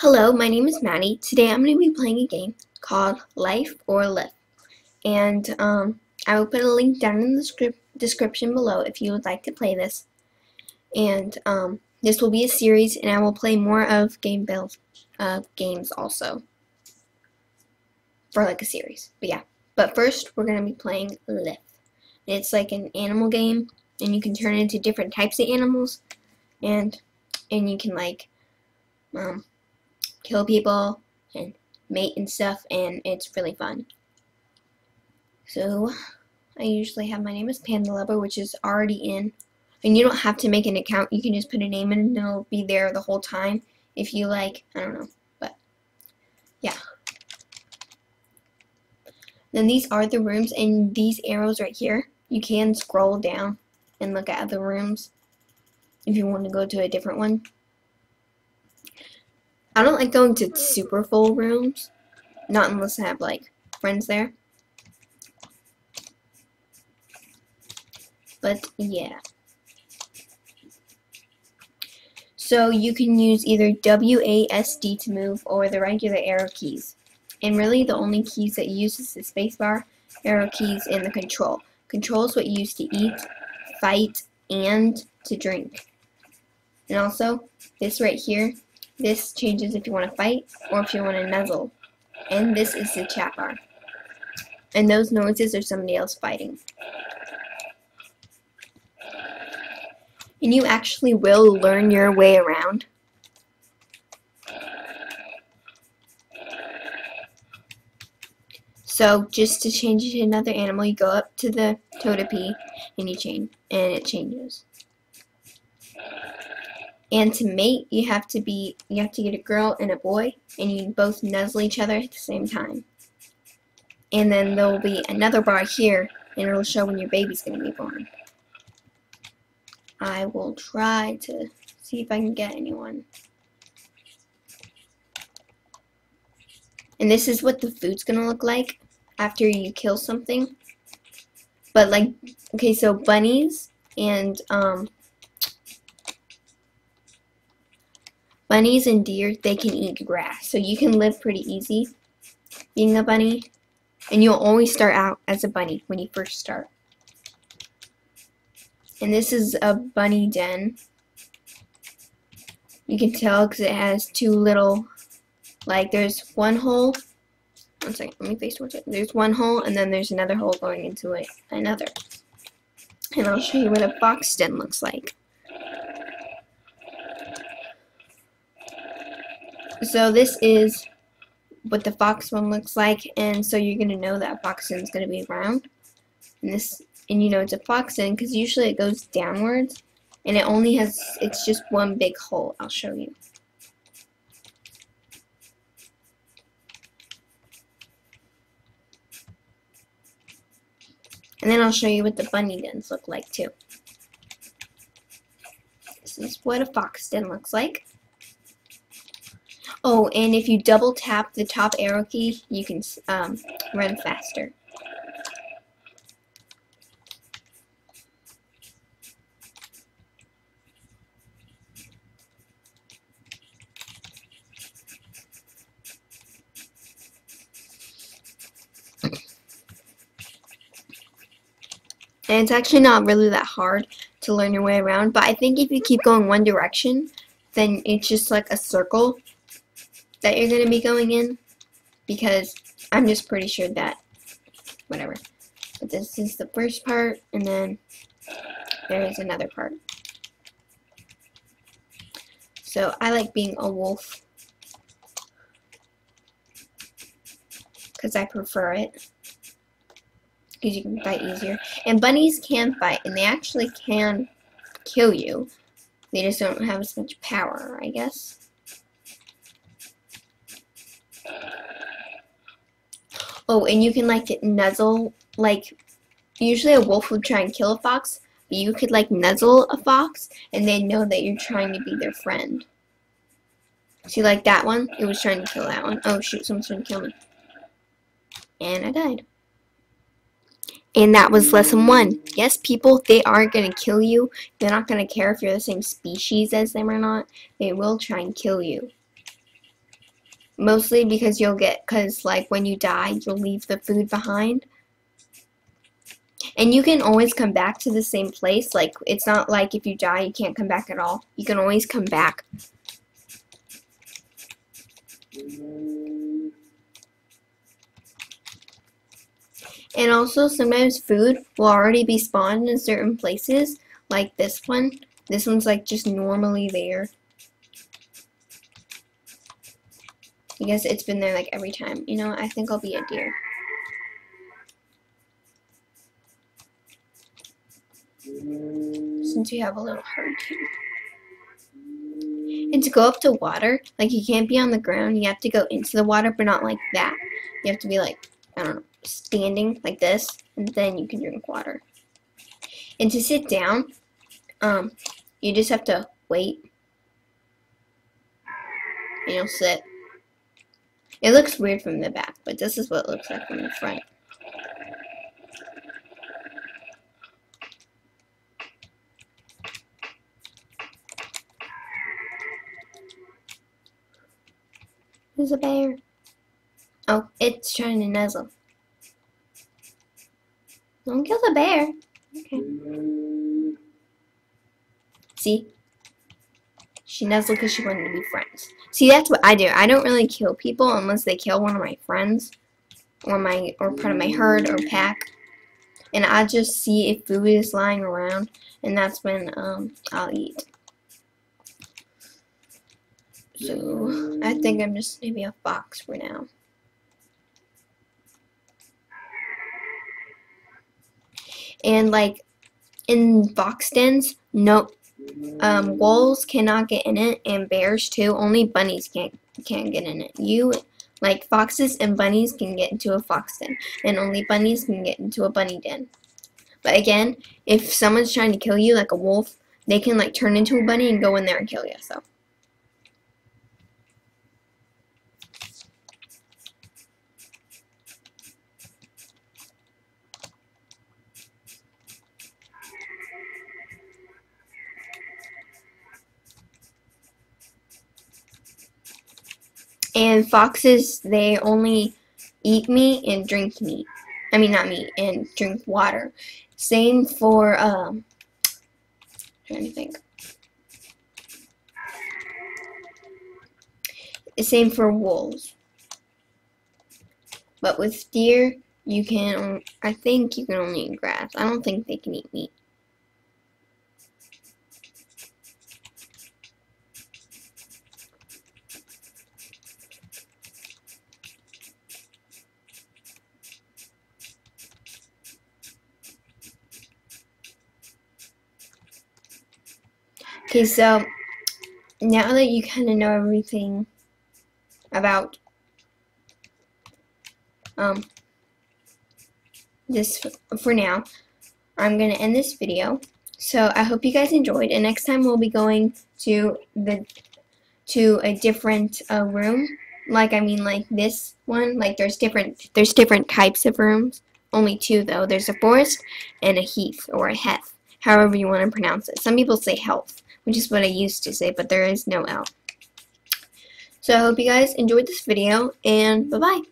Hello, my name is Maddie. Today I'm going to be playing a game called Life or Live. And um, I will put a link down in the script description below if you would like to play this. And um, this will be a series and I will play more of GameVial uh, games also. For like a series. But yeah. But first we're going to be playing Live. It's like an animal game and you can turn into different types of animals and and you can like um, kill people and mate and stuff and it's really fun. So I usually have my name is Panda Lover which is already in and you don't have to make an account. You can just put a name in and it'll be there the whole time if you like. I don't know but yeah. Then these are the rooms and these arrows right here you can scroll down and look at other rooms if you want to go to a different one I don't like going to super full rooms. Not unless I have, like, friends there. But, yeah. So, you can use either WASD to move or the regular arrow keys. And really, the only keys that you use is the spacebar, arrow keys, and the control. Control is what you use to eat, fight, and to drink. And also, this right here this changes if you want to fight or if you want to nuzzle. And this is the chat bar. And those noises are somebody else fighting. And you actually will learn your way around. So just to change it to another animal, you go up to the Togepi and you change, and it changes. And to mate, you have to be you have to get a girl and a boy, and you both nuzzle each other at the same time. And then there will be another bar here, and it'll show when your baby's going to be born. I will try to see if I can get anyone. And this is what the food's going to look like after you kill something. But like, okay, so bunnies and um, Bunnies and deer, they can eat grass, so you can live pretty easy being a bunny. And you'll always start out as a bunny when you first start. And this is a bunny den. You can tell because it has two little, like there's one hole. One second, let me face towards it. There's one hole and then there's another hole going into it, another. And I'll show you what a box den looks like. So this is what the fox one looks like, and so you're going to know that foxen is going to be round. And this, and you know it's a foxen because usually it goes downwards, and it only has, it's just one big hole. I'll show you. And then I'll show you what the bunny dens look like too. This is what a fox den looks like. Oh, and if you double tap the top arrow key, you can um, run faster. And it's actually not really that hard to learn your way around, but I think if you keep going one direction, then it's just like a circle that you're going to be going in because I'm just pretty sure that whatever. But this is the first part and then there is another part. So I like being a wolf because I prefer it because you can fight easier. And bunnies can fight and they actually can kill you. They just don't have as much power, I guess. Oh, and you can like nuzzle, like, usually a wolf would try and kill a fox, but you could like nuzzle a fox and they know that you're trying to be their friend. See, like that one? It was trying to kill that one. Oh, shoot, someone's trying to kill me. And I died. And that was lesson one. Yes, people, they are going to kill you. They're not going to care if you're the same species as them or not. They will try and kill you. Mostly because you'll get, because like when you die, you'll leave the food behind. And you can always come back to the same place. Like, it's not like if you die, you can't come back at all. You can always come back. And also, sometimes food will already be spawned in certain places, like this one. This one's like just normally there. Because it's been there like every time. You know, I think I'll be a deer. Since we have a little herd here. And to go up to water, like you can't be on the ground. You have to go into the water, but not like that. You have to be like, I don't know, standing like this, and then you can drink water. And to sit down, um, you just have to wait. And you'll sit. It looks weird from the back, but this is what it looks like from the front. There's a bear. Oh, it's trying to nuzzle. Don't kill the bear. Okay. See? She nuzzled because she wanted to be friends. See, that's what I do. I don't really kill people unless they kill one of my friends or my or part of my herd or pack. And I just see if food is lying around, and that's when um, I'll eat. So, I think I'm just maybe a fox for now. And like in fox dens, no um, wolves cannot get in it, and bears too. Only bunnies can't can't get in it. You like foxes and bunnies can get into a fox den, and only bunnies can get into a bunny den. But again, if someone's trying to kill you, like a wolf, they can like turn into a bunny and go in there and kill you. So. And foxes, they only eat meat and drink meat. I mean, not meat, and drink water. Same for, um, trying to think. Same for wolves. But with deer, you can, I think you can only eat grass. I don't think they can eat meat. Okay, so now that you kind of know everything about um, this for now, I'm going to end this video. So I hope you guys enjoyed, and next time we'll be going to the to a different uh, room. Like I mean, like this one. Like there's different there's different types of rooms. Only two though. There's a forest and a heath or a heath, however you want to pronounce it. Some people say health which is what I used to say, but there is no L. So I hope you guys enjoyed this video, and bye-bye.